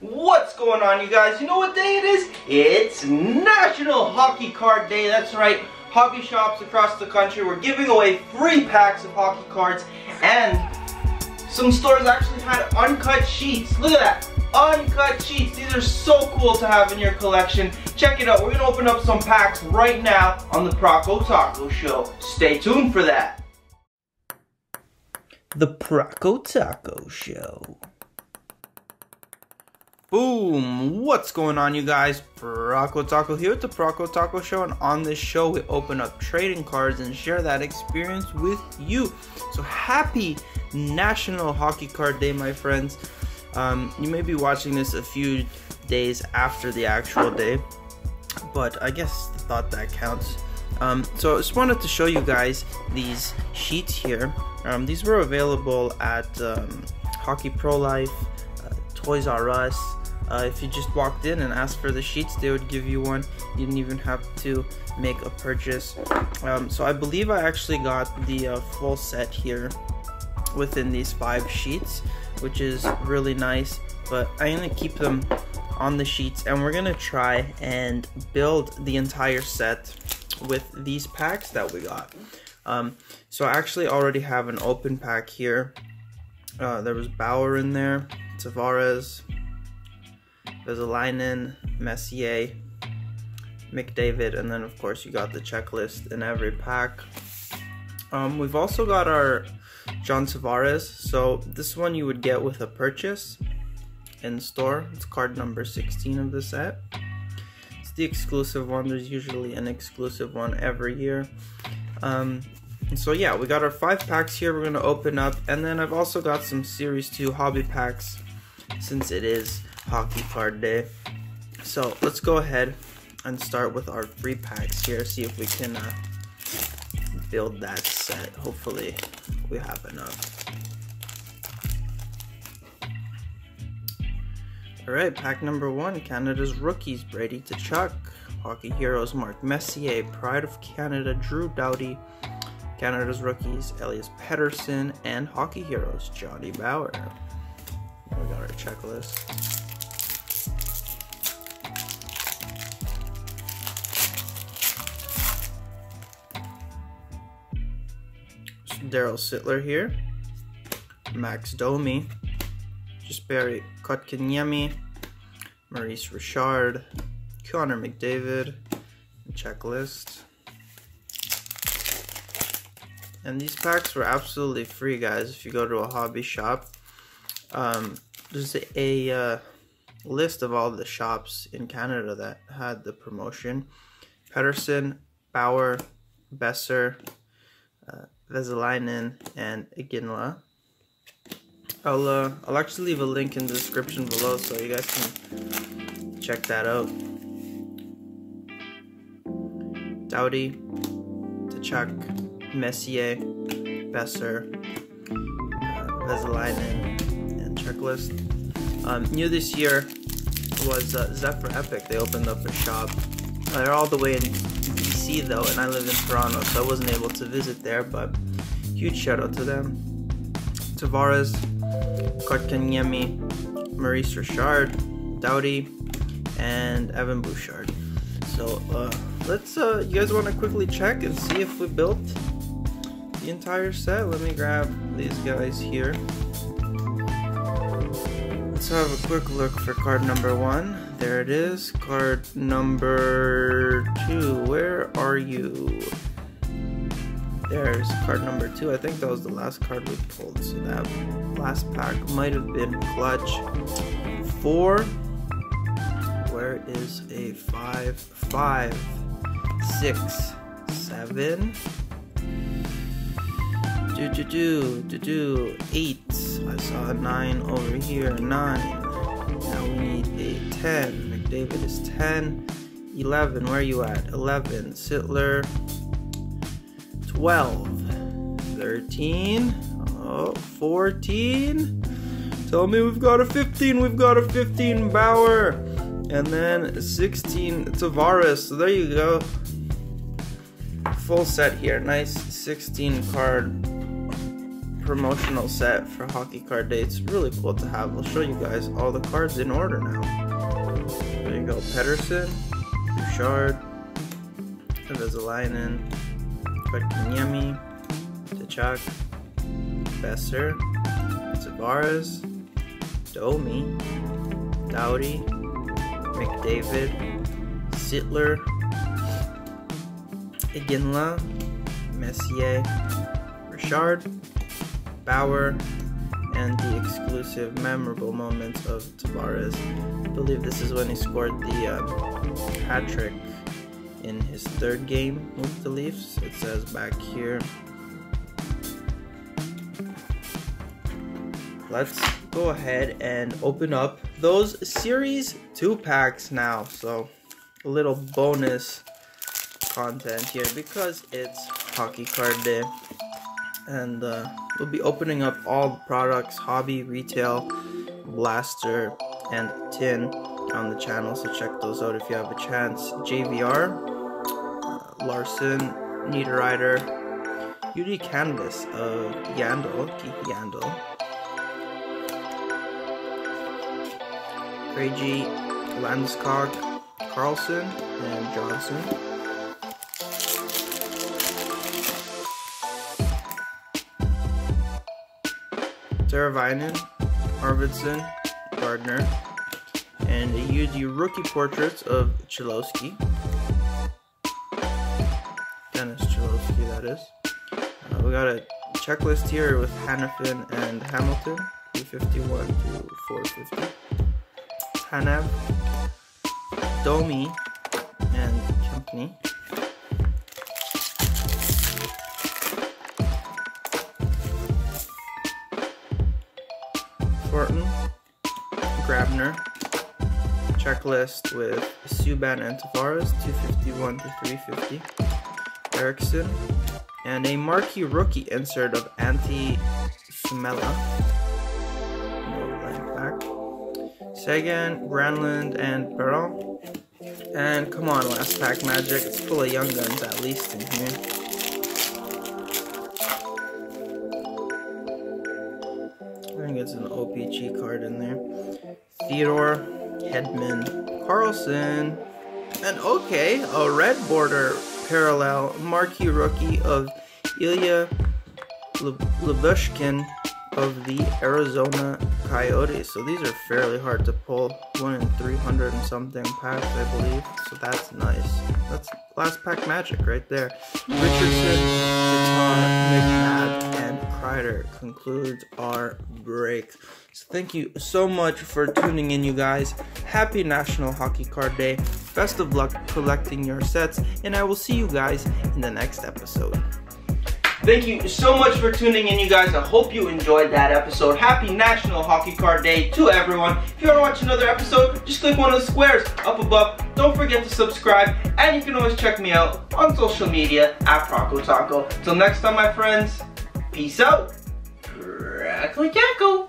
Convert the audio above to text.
What's going on you guys? You know what day it is? It's National Hockey Card Day. That's right. Hobby shops across the country were giving away free packs of hockey cards and some stores actually had uncut sheets. Look at that. Uncut sheets. These are so cool to have in your collection. Check it out. We're to open up some packs right now on the Proko Taco Show. Stay tuned for that. The Proko Taco Show. Boom! What's going on, you guys? Proko Taco here at the Proko Taco Show, and on this show, we open up trading cards and share that experience with you. So, happy National Hockey Card Day, my friends. Um, you may be watching this a few days after the actual day, but I guess the thought that counts. Um, so, I just wanted to show you guys these sheets here. Um, these were available at um, Hockey Pro Life, uh, Toys R Us. Uh, if you just walked in and asked for the sheets, they would give you one. You didn't even have to make a purchase. Um, so I believe I actually got the uh, full set here within these five sheets, which is really nice. But I'm gonna keep them on the sheets, and we're gonna try and build the entire set with these packs that we got. Um, so I actually already have an open pack here. Uh, there was Bower in there, Tavares, Vesalainen, Messier, McDavid, and then of course you got the checklist in every pack. Um, we've also got our John Tavares. So this one you would get with a purchase in store. It's card number 16 of the set. It's the exclusive one. There's usually an exclusive one every year. Um, so yeah, we got our five packs here we're gonna open up, and then I've also got some Series 2 hobby packs since it is hockey card day. So let's go ahead and start with our free packs here, see if we can uh, build that set. Hopefully we have enough. Alright, pack number one, Canada's rookies, Brady Tkachuk, Hockey Heroes, Mark Messier, Pride of Canada, Drew Doughty, Canada's rookies, Elias Pettersson, and Hockey Heroes, Johnny Bower. We got our checklist. Daryl Sittler here. Max Domi. Jesperi Kotkaniemi. Maurice Richard. Connor McDavid. Checklist. And these packs were absolutely free, guys. If you go to a hobby shop, um, there's a, uh, list of all the shops in Canada that had the promotion. Pettersson, Bower, Boeser, uh, Vesalainen, and Iginla. I'll uh, I'll actually leave a link in the description below so you guys can check that out. Doughty, Tkachuk, Messier, Boeser, uh, Vesalainen, and checklist. Um, new this year was uh, Zephyr Epic. They opened up a shop. They're all the way in BC though, and I live in Toronto, so I wasn't able to visit there. But huge shout out to them. Tavares, Kotkaniemi, Maurice Richard, Doughty, and Evan Bouchard. So uh, let's. Uh, you guys want to quickly check and see if we built the entire set? Let me grab these guys here. Let's have a quick look for card number one. There it is. Card number two. Where are you? There's card number two. I think that was the last card we pulled. So that last pack might have been clutch. Four. Where is a five? Five, six, seven. Do do do do do eight. I saw a nine over here. Nine. Now we need a ten. McDavid is ten. Eleven. Where are you at? Eleven. Sittler. Twelve. Thirteen. Oh, 14. Tell me we've got a 15. We've got a 15 Bower. And then 16 Tavares. So there you go. Full set here. Nice 16 card promotional set for Hockey Card Day. It's really cool to have. I'll show you guys all the cards in order now. There you go. Pettersson, Bouchard, Vesalainen, Kotkaniemi, Tkachuk, Boeser, Tavares, Domi, Doughty, McDavid, Sittler, Iginla, Messier, Richard, Bower, and the exclusive memorable moments of Tavares. I believe this is when he scored the uh, hat trick in his third game with the Leafs. It says back here. Let's go ahead and open up those series two packs now. So a little bonus content here because it's hockey card day and uh, we'll be opening up all the products hobby retail blaster and tin on the channel so check those out if you have a chance jvr uh, larson niederreiter UD canvas of Yandle, Keith Yandle, Krejci, Landeskog, Carlson, and Johnson. Teravainen, Arvidsson, Gardner, and a UD rookie portraits of Cholowski. Dennis Cholowski, that is. Uh, we got a checklist here with Hanifin and Hamilton, 251 to 450. Tanev, Domi, and Company. Thornton, Grabner, checklist with Subban and Tavares, 251 to 350. Erickson, and a marquee rookie insert of Antti Suomela. No. Sagan, Granlund, and Perron. And come on, last pack magic. It's full of young guns at least in here. It's an OPC card in there. Theodore, Hedman, Carlson, and okay, a red border parallel marquee rookie of Ilya Lyubushkin of the Arizona Coyotes. So these are fairly hard to pull. One in 300 and something packs, I believe. So that's nice. That's last pack magic right there. Richardson, Guitar, Kreider concludes our break. So thank you so much for tuning in, you guys. Happy National Hockey Card Day. Best of luck collecting your sets, and I will see you guys in the next episode. Thank you so much for tuning in, you guys. I hope you enjoyed that episode. Happy National Hockey Card Day to everyone. If you want to watch another episode, just click one of the squares up above. Don't forget to subscribe, and you can always check me out on social media at Proko Taco. Till next time, my friends, peace out. Crackly Jacko.